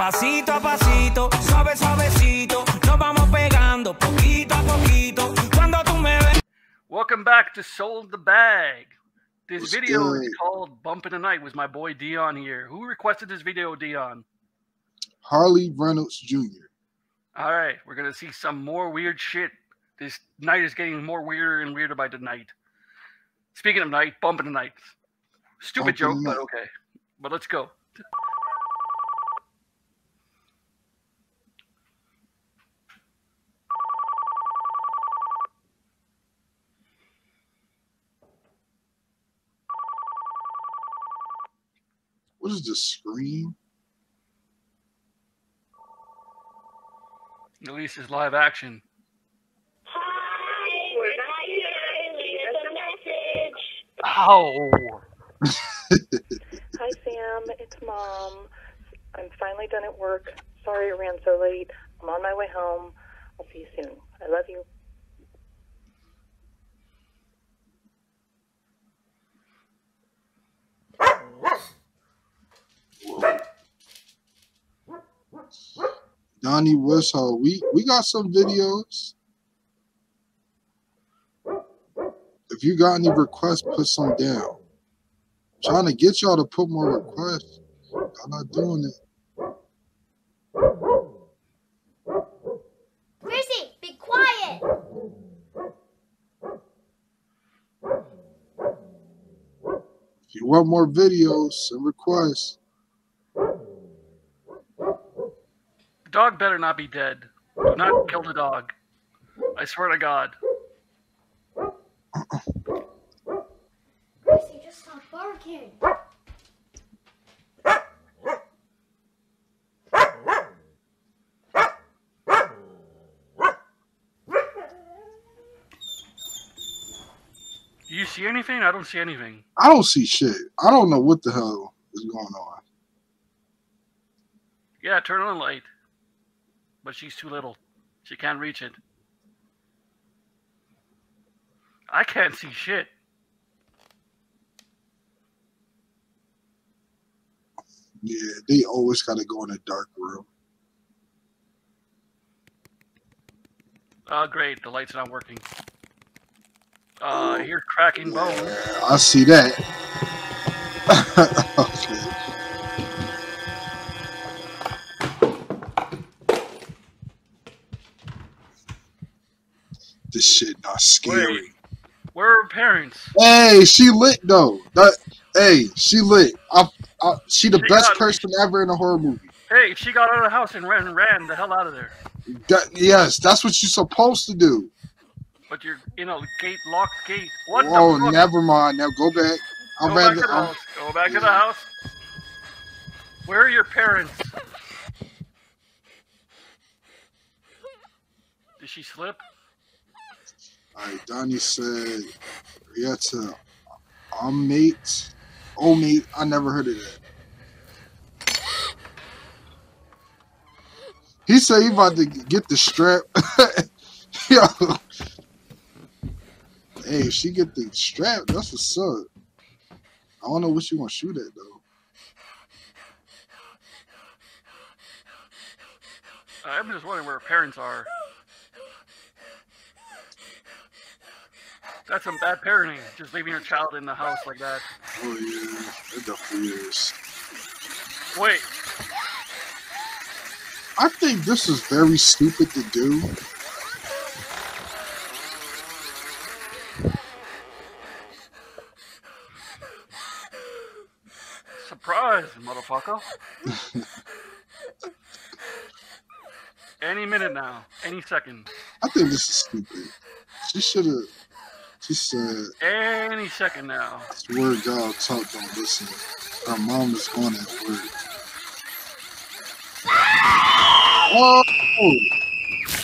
Pasito a pasito, suave suavecito, nos vamos pegando poquito a poquito. Cuando tú me ves. Welcome back to Sold the Bag. This What's video is good? called Bump In The Night with my boy Deion here. Who requested this video, Deion? Harley Reynolds Jr. All right, we're gonna see some more weird shit. This night is getting more weirder and weirder by the night. Speaking of night, bumping the night. Stupid Bumpin' joke, the but okay. But let's go. What is this screen? At least it's live action. Hi, we're not here. Leave us a message. Ow! Hi, Sam. It's Mom. I'm finally done at work. Sorry it ran so late. I'm on my way home. I'll see you soon. I love you. Donnie Whistle. We we got some videos. If you got any requests, put some down. trying to get y'all to put more requests. Y'all not doing it. Chrissy, be quiet. If you want more videos, and requests. Dog better not be dead. Do not kill the dog. I swear to God. Chrissy, just stop barking. Do you see anything? I don't see anything. I don't see shit. I don't know what the hell is going on. Yeah, turn on the light. But she's too little. She can't reach it. I can't see shit. Yeah, they always got to go in a dark room. Oh, great. The light's not working. Uh, here's cracking bones. Yeah, I see that. This shit not scary. Wait. Where are her parents? Hey, she lit though. That hey, she lit. I, I, she the She best got- person ever in a horror movie. Hey, she got out of the house and ran, ran the hell out of there. That, yes, that's what you're supposed to do. But you're, you know, gate, locked gate. What oh, fuck? never mind. Now go back. Go back to the I'm- house. Go back to the house. Where are your parents? Did she slip? Right, Donnie said mate. Oh mate, I never heard of that. He said he about to get the strap. Yo. Hey, if she get the strap, that's what's up. I don't know what she to shoot at though. Uh, I'm just wondering where her parents are. That's some bad parenting, just leaving your child in the house like that. Oh yeah, it definitely is. Wait, I think this is very stupid to do. surprise, motherfucker. Any minute now, any second, I think this is stupid. She should have. She said, any second now. "Swear to God, talk don't listen." Her mom is on at work. Oh,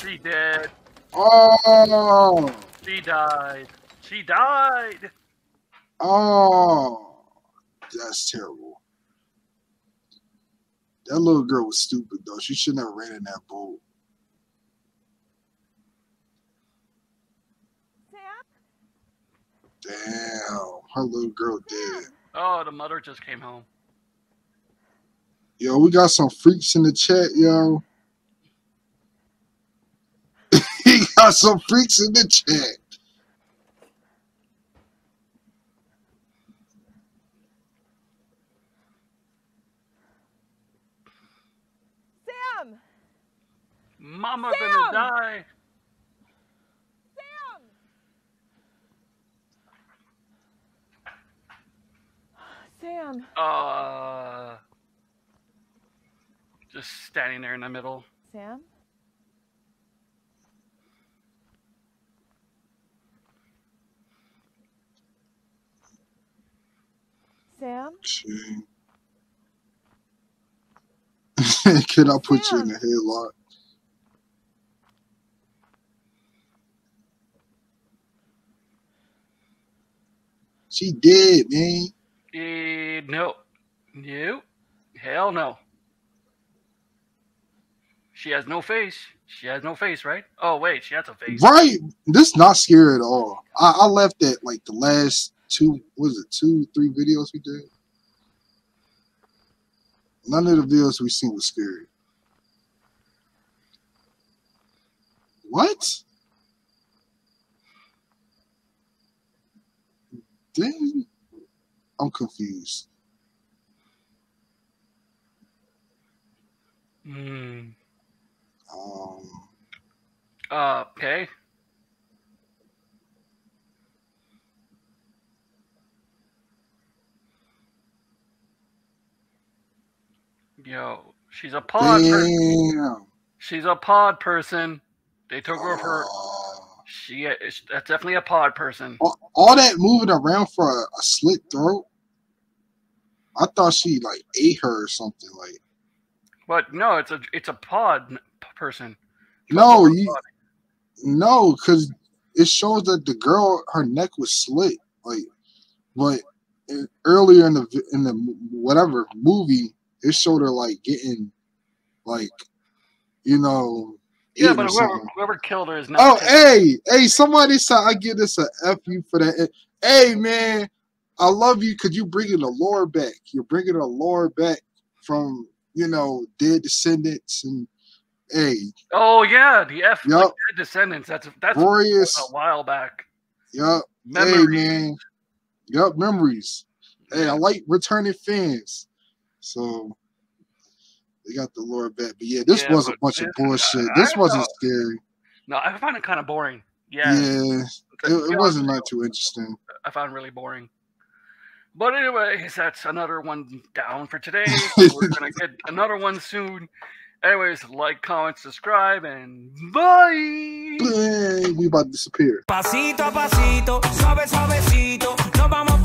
She dead. oh, She died. She died. oh! That's terrible. That little girl was stupid though. She shouldn't have ran in that boat. Damn, her little girl dead. Oh, the mother just came home. Yo, we got some freaks in the chat, yo. he got some freaks in the chat. Sam! Mama Sam! gonna die. Sam! Sam, Uh, just standing there in the middle. Sam? Sam? Shit. Can I put you in a headlock? She did, man. No, no, hell no. She has no face. She has no face, right? Oh wait, she has a face. Right. This not scary at all. I, I left at like the last two was it two, three videos we did? None of the videos we seen was scary. What? Dang. I'm confused. Hmm. Um Uh, okay. Yo, she's a pod person. damn. She's a pod person. They took her for she. is- That's definitely a pod person. all, all that moving around for a, a slit throat. I thought she like ate her or something. Like But no, it's a it's a pod person. no, Pod. no, because it shows that the girl her neck was slit. Like, but earlier in the in the whatever movie, it showed her like getting like you know. Yeah, but whoever whoever killed her is not. Oh, hey, hey, somebody said I give this a F you for that. Hey, man, I love you because you're bringing the lore back. You're bringing the lore back from, you know, dead descendants and, hey, Oh yeah, the F like, Dead Descendants. That's that's glorious. a while back. Yup. Hey, man. Yup, memories. Hey, I like returning fans. So they got the lore back. But yeah, this Yeah, was a but bunch of bullshit. I This don't wasn't know. scary. No, I find it kind of boring. Yeah, Yeah, it, it wasn't not too interesting. I found really boring. But anyways, that's another one down for today. We're gonna get another one soon. Anyways, like, comment, subscribe, and bye. Bang, we about to disappear. Pasito a pasito, suave, suavecito, nos vamos